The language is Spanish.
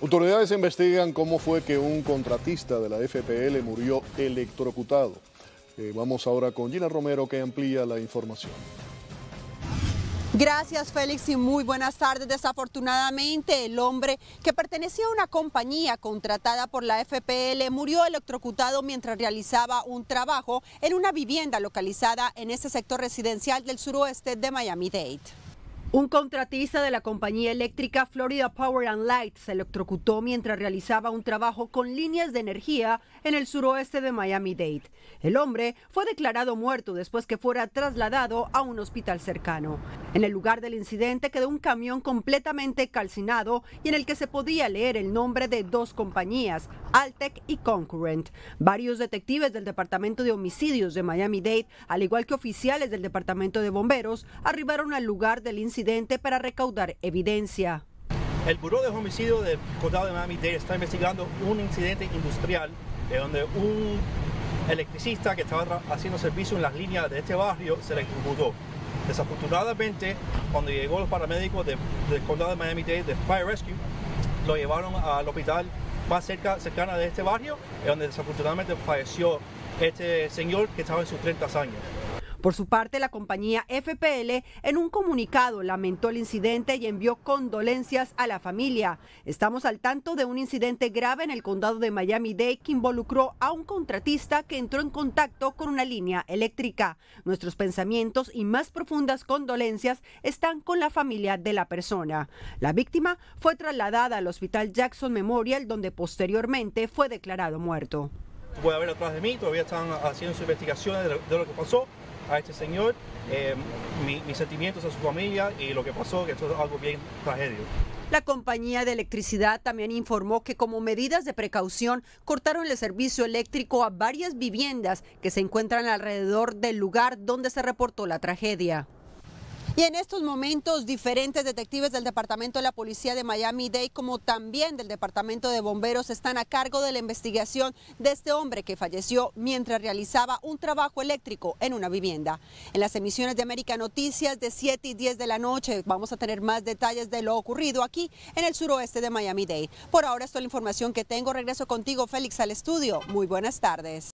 Autoridades investigan cómo fue que un contratista de la FPL murió electrocutado. Eh, vamos ahora con Gina Romero que amplía la información. Gracias Félix y muy buenas tardes. Desafortunadamente el hombre que pertenecía a una compañía contratada por la FPL murió electrocutado mientras realizaba un trabajo en una vivienda localizada en ese sector residencial del suroeste de Miami-Dade. Un contratista de la compañía eléctrica Florida Power and Light se electrocutó mientras realizaba un trabajo con líneas de energía en el suroeste de Miami-Dade. El hombre fue declarado muerto después que fuera trasladado a un hospital cercano. En el lugar del incidente quedó un camión completamente calcinado y en el que se podía leer el nombre de dos compañías, Altec y Concurrent. Varios detectives del Departamento de Homicidios de Miami-Dade, al igual que oficiales del Departamento de Bomberos, arribaron al lugar del incidente para recaudar evidencia. El Buró de Homicidio del Condado de Miami-Dade está investigando un incidente industrial de donde un electricista que estaba haciendo servicio en las líneas de este barrio se electrocutó. Desafortunadamente, cuando llegó los paramédicos del condado de Miami-Dade de Fire Rescue, lo llevaron al hospital más cerca, cercana de este barrio, donde desafortunadamente falleció este señor que estaba en sus 30 años. Por su parte, la compañía FPL en un comunicado lamentó el incidente y envió condolencias a la familia. Estamos al tanto de un incidente grave en el condado de Miami-Dade que involucró a un contratista que entró en contacto con una línea eléctrica. Nuestros pensamientos y más profundas condolencias están con la familia de la persona. La víctima fue trasladada al Hospital Jackson Memorial donde posteriormente fue declarado muerto. Puede haber atrás de mí, todavía están haciendo sus investigaciones de lo que pasó a este señor, eh, mis sentimientos a su familia y lo que pasó, que esto es algo bien tragedio. La compañía de electricidad también informó que como medidas de precaución cortaron el servicio eléctrico a varias viviendas que se encuentran alrededor del lugar donde se reportó la tragedia. Y en estos momentos, diferentes detectives del Departamento de la Policía de Miami-Dade, como también del Departamento de Bomberos, están a cargo de la investigación de este hombre que falleció mientras realizaba un trabajo eléctrico en una vivienda. En las emisiones de América Noticias de 7 y 10 de la noche vamos a tener más detalles de lo ocurrido aquí en el suroeste de Miami-Dade. Por ahora, esto es la información que tengo. Regreso contigo, Félix, al estudio. Muy buenas tardes.